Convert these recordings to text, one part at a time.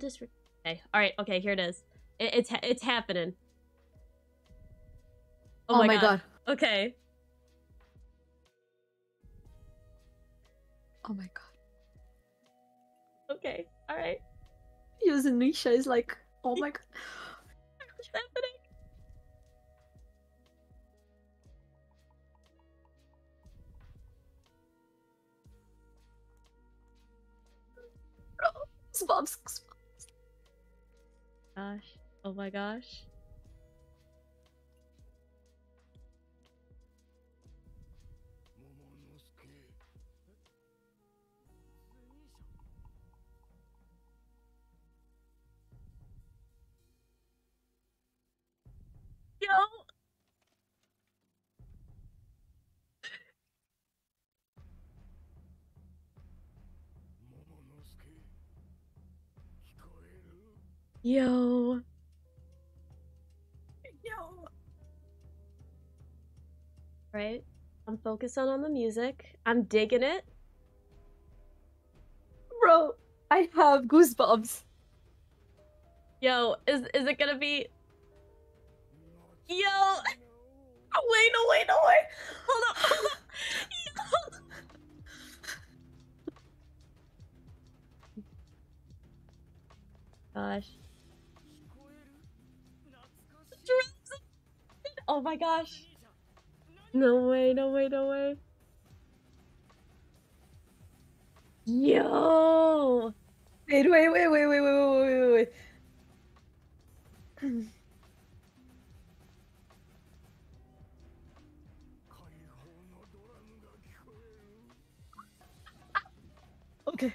Just okay. All right. Okay. Here it is. It, it's it's happening. Oh, oh my, god. Okay. Oh my god. Okay. All right. Zunisha is like, oh my god. What's happening? Goosebumps. Gosh. Oh my gosh. Yo. Yo. Right? I'm focusing on the music. I'm digging it. Bro, I have goosebumps. Yo, is is it gonna be Yo Wait, no, wait, no, wait. Hold up, hold. Yo. Gosh. Oh my gosh. No way, no way, no way. Yo. Wait, wait, wait, wait, wait, wait, wait, wait, wait. Okay.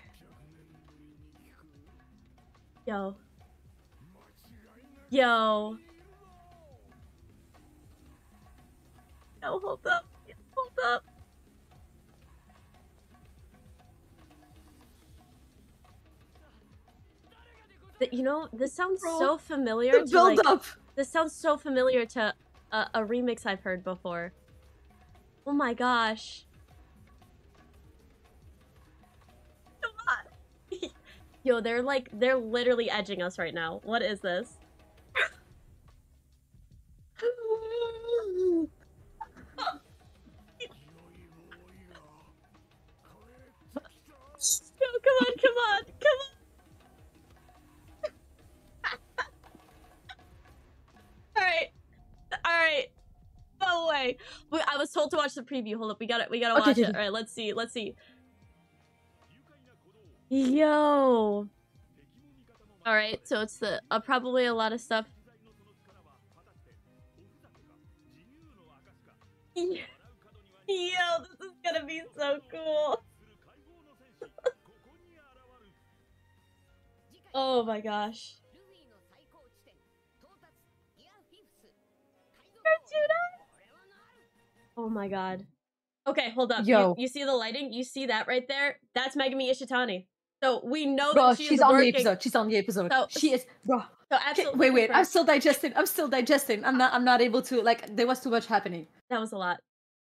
Yo. Yo. Yo, hold up. Hold up. You know, this sounds so familiar The to build like, up. this sounds so familiar to a, a remix I've heard before. Oh my gosh. Come on. Yo, they're like they're literally edging us right now. What is this? Yo, come on, come on, come on. Alright. Alright. No way. Wait, I was told to watch the preview. Hold up, we got it. We gotta watch okay, it. Alright, let's see. Let's see. Yo. Alright, so it's the uh, probably a lot of stuff. Yo, this is gonna be so cool. Oh my gosh. Oh my god. Okay, hold up. Yo. You, you see the lighting? You see that right there? That's Megami Ishitani. So we know Bro, that she she's is on the episode. She's on the episode. So- she is bro. So absolutely. wait, wait. I'm still digesting. I'm still digesting. I'm not I'm not able to like there was too much happening. That was a lot.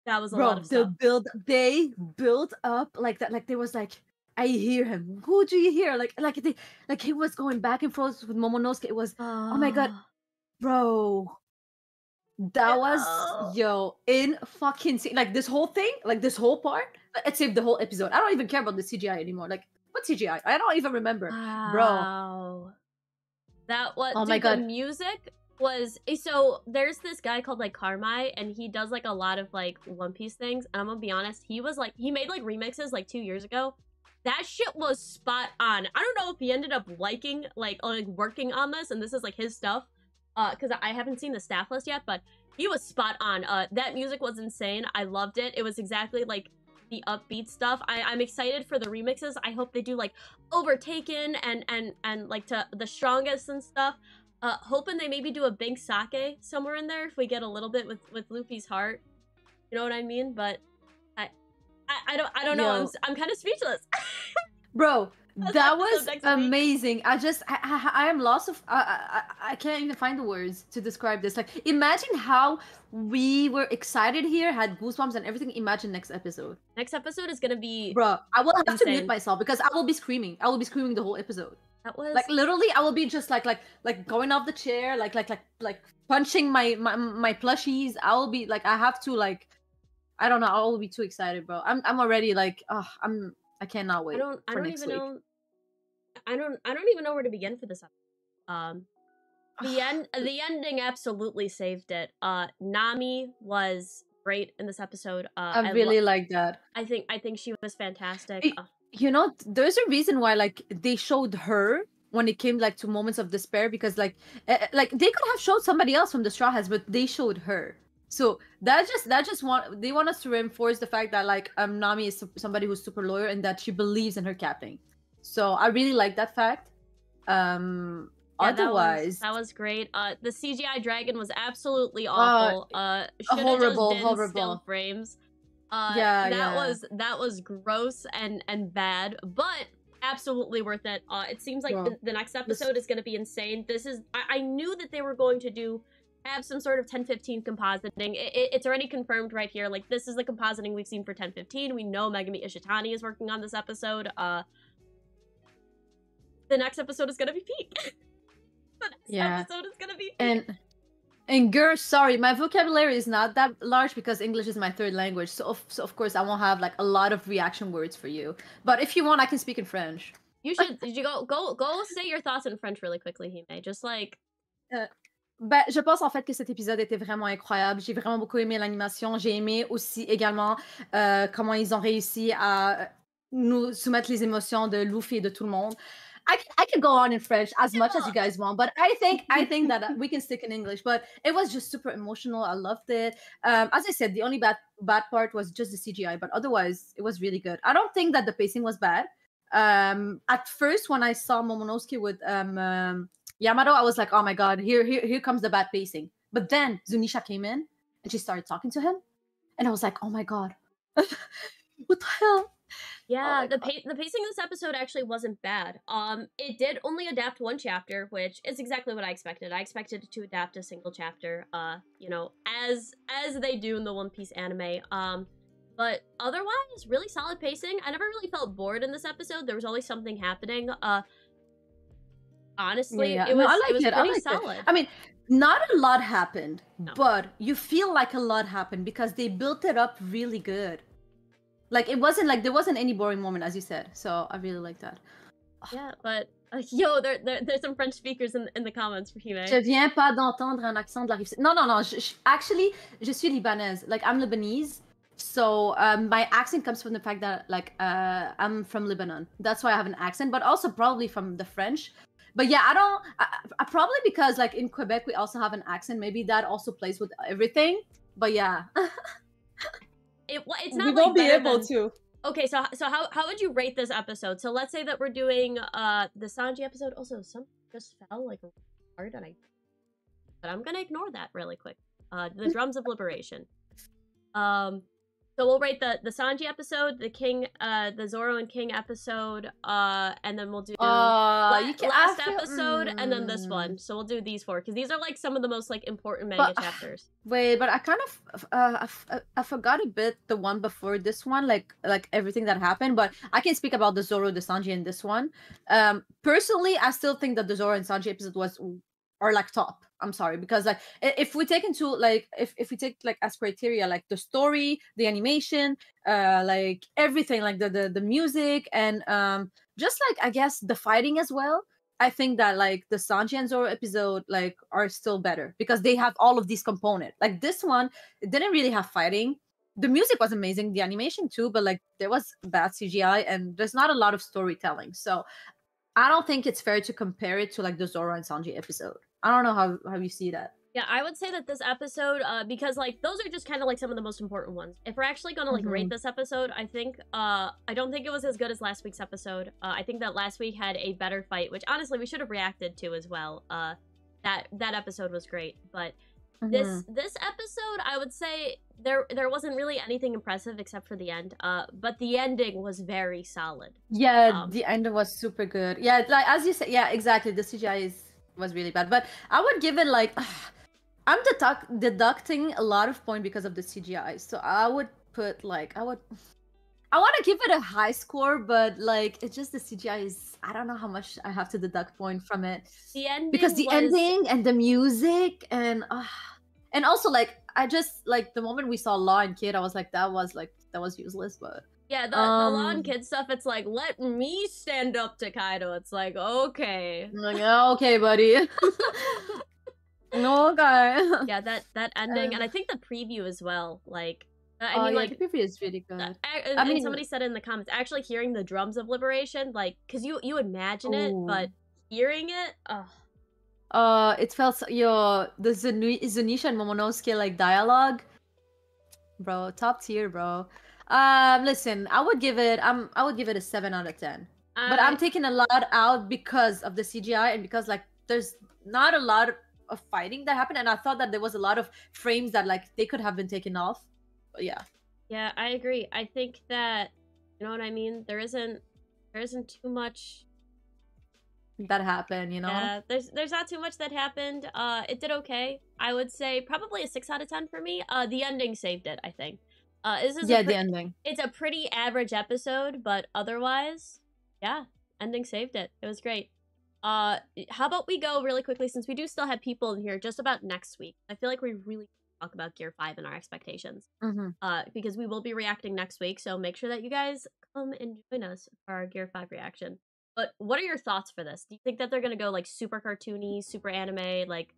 That was a Bro, lot of stuff. build they built up like that like there was like I hear him. Who do you hear? Like like they like he was going back and forth with Momonosuke. It was Oh my God. bro. That was yo in fucking. Like this whole thing, like this whole part. It saved the whole episode. I don't even care about the CGI anymore. Like what CGI? I don't even remember. Wow. That was Oh dude, my the God. music was eh, so there's this guy called like Carmi and he does like a lot of like One Piece things and I'm gonna be honest, he was like he made like remixes like two years ago. That shit was spot on. I don't know if he ended up liking like like working on this and this is like his stuff. Uh because I haven't seen the staff list yet, but he was spot on. Uh that music was insane. I loved it. It was exactly like the upbeat stuff. I, I'm excited for the remixes. I hope they do like overtaken and and and like to the strongest and stuff uh hoping they maybe do a Binks' Sake somewhere in there if we get a little bit with with luffy's heart you know what i mean but i, I don't i don't know i'm, Yo. s- I'm kind of speechless Bro, that was next week. amazing. I just, I, I, I am lost of, I, I, I- can't even find the words to describe this. Like, imagine how we were excited here, had goosebumps and everything. Imagine next episode, next episode is gonna be bro. I will have to mute myself because I will be screaming. I will be screaming the whole episode. That was Like literally, I will be just like like like going off the chair, like like like like punching my my my plushies. I will be like I have to like I don't know. I will be too excited, bro. I'm I'm already like oh I'm I cannot wait. I don't I don't even week. know I don't I don't even know where to begin for this episode. Um the end the ending absolutely saved it. Uh Nami was great in this episode. Uh I lo- really like that. I think I think she was fantastic. It- Uh, you know there's a reason why like they showed her when it came like to moments of despair because like uh, like they could have showed somebody else from the straw hats but they showed her so that just that just want they want us to reinforce the fact that like um nami is somebody who's super loyal and that she believes in her captain so i really like that fact um yeah, that was- otherwise that was, great. Uh the CGI dragon was absolutely awful. Uh have horrible, done still horrible. frames. Uh Yeah, that yeah. was that was gross and and bad, but absolutely worth it. Uh it seems like Yeah. the, the next episode is going to be insane. This is I, I knew that they were going to do have some sort of 1015 compositing. It, it- it's already confirmed right here. Like this is the compositing we've seen for 1015. We know Megami Ishitani is working on this episode. Uh the next episode is going to be peak. the next Yeah. episode is going to be peak. and and girl sorry my vocabulary is not that large because english is my third language so of, so of course i won't have like a lot of reaction words for you but if you want i can speak in french You should did you go go go say your thoughts in French really quickly, Hime. Just like Ben, je pense en fait que cet épisode était vraiment incroyable. J'ai vraiment beaucoup aimé l'animation. J'ai aimé aussi également euh, comment ils ont réussi à nous soumettre les émotions de Luffy et de tout le monde. I, c- I could go on in French as much as you guys want, but I think I think that uh, we can stick in English. But it was just super emotional. I loved it. Um, as I said, the only bad bad part was just the CGI, but otherwise it was really good. I don't think that the pacing was bad. Um, at first, when I saw Momonosuke with um, um, Yamato, I was like, oh my god, here, here, here comes the bad pacing. But then Zunisha came in and she started talking to him, and I was like, oh my god, what the hell? yeah, my the pa- the pacing of this episode actually wasn't bad. Um, it did only adapt one chapter, which is exactly what I expected. I expected it to adapt a single chapter. Uh, you know, as as they do in the One Piece anime. Um. But otherwise, really solid pacing. I never really felt bored in this episode. There was always something happening. Uh, honestly, yeah. it No, I like it was it. I pretty like it. I mean, not a lot happened, No. but you feel like a lot happened because they built it up really good. Like it wasn't like there wasn't any boring moment, as you said. So I really like that. Yeah, but uh, yo, there, there there's some French speakers in, in the comments for Hime. Je viens pas d'entendre un accent de la rive. sud. Non, non, non. Je, je- actually, je suis Libanaise. Like I'm Lebanese. So um, my accent comes from the fact that like uh, I'm from Lebanon. That's why I have an accent, but also probably from the French. But yeah, I don't. I, I, probably because like in Quebec we also have an accent. Maybe that also plays with everything. But yeah, It, wa- it's we not won't like be able than- to. Okay, so so how how would you rate this episode? So let's say that we're doing uh the Sanji episode. Also, some just fell like hard, and I, but I'm gonna ignore that really quick. Uh, the drums of liberation. Um, so we'll rate the the Sanji episode, the King, uh, the Zoro and King episode, uh, and then we'll do. Uh, la- you can, last feel- episode and then this mm. one. So we'll do these four because these are like some of the most like important But- manga chapters. Wait, but I kind of uh, I, f- I forgot a bit the one before this one, like like everything that happened. But I can speak about the Zoro, the Sanji, and this one. Um, personally, I still think that the Zoro and Sanji episode was are like top. I'm sorry because like if we take into like if if we take like as criteria like the story, the animation, uh, like everything, like the the the music and um just like I guess the fighting as well. I think that like the Sanji and Zoro episode like are still better because they have all of these components. Like this one, it didn't really have fighting. The music was amazing, the animation too, but like there was bad CGI and there's not a lot of storytelling. So I don't think it's fair to compare it to like the Zoro and Sanji episode. I don't know how how you see that. Yeah, I would say that this episode, uh, because like those are just kind of like some of the most important ones. If we're actually gonna like rate Mhm. this episode, I think, uh, I don't think it was as good as last week's episode. Uh, I think that last week had a better fight, which honestly we should have reacted to as well. Uh, that that episode was great, but this Mhm. this episode, I would say there there wasn't really anything impressive except for the end. Uh, but the ending was very solid. Yeah, Um, the end was super good. Yeah, like as you said, yeah, exactly. The CGI is was really bad, but I would give it like I'm deduct- deducting a lot of point because of the CGI. So I would put like I would I want to give it a high score, but like it's just the CGI is. I don't know how much I have to deduct point from it The ending because the was- ending and the music and uh, and also like I just like the moment we saw Law and Kid, I was like that was like that was useless, but Yeah, the, the law and Um, kid stuff, it's like, let me stand up to Kaido. It's like, okay. Like "Yeah, okay, buddy. no, okay. Yeah, that that ending, and I Uh. think the preview as well. Like, uh, I oh, mean, yeah, like, the preview is really good. uh, I mean- somebody said in the comments, actually hearing the drums of liberation, like, cause you you imagine it, but hearing it, oh, Uh, it felt so, yo the Zuni- Zunisha and Momonosuke like dialogue, bro, top tier, bro. Um, listen, I would give it. I'm. I would give it a seven out of ten. But I'm taking a lot out because of the CGI and because like there's not a lot of fighting that happened, and I thought that there was a lot of frames that like they could have been taken off. But yeah, yeah, I agree. I think that you know what I mean. There isn't there isn't too much that happened. You know. Yeah, there's there's not too much that happened. Uh, it did okay. I would say probably a six out of ten for me. Uh, the ending saved it. I think. Uh, this is yeah, pre- the ending. it's a pretty average episode, but otherwise, yeah, ending saved it. It was great. Uh, how about we go really quickly since we do still have people in here just about next week. I feel like we really talk about Gear Five and our expectations. hmm Uh, because we will be reacting next week, so make sure that you guys come and join us for our Gear Five reaction. But what are your thoughts for this? Do you think that they're gonna go like super cartoony, super anime? Like,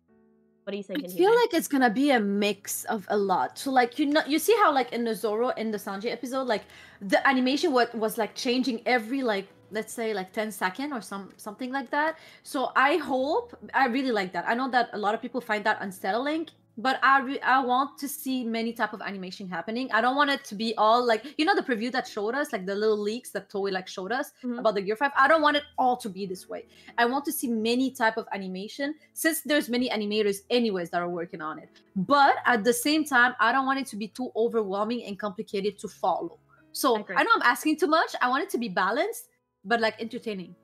what are you think? I feel like it's gonna be a mix of a lot. So like you know, you see how like in the Zoro in the Sanji episode, like the animation what was like changing every like let's say like 10 second or some something like that. So I hope I really like that. I know that a lot of people find that unsettling, but I re- I want to see many type of animation happening. I don't want it to be all like you know the preview that showed us like the little leaks that Toei like showed us Mhm. about the Gear 5. I don't want it all to be this way. I want to see many type of animation since there's many animators anyways that are working on it. But at the same time, I don't want it to be too overwhelming and complicated to follow. So agree. I know I'm asking too much. I want it to be balanced, but like entertaining.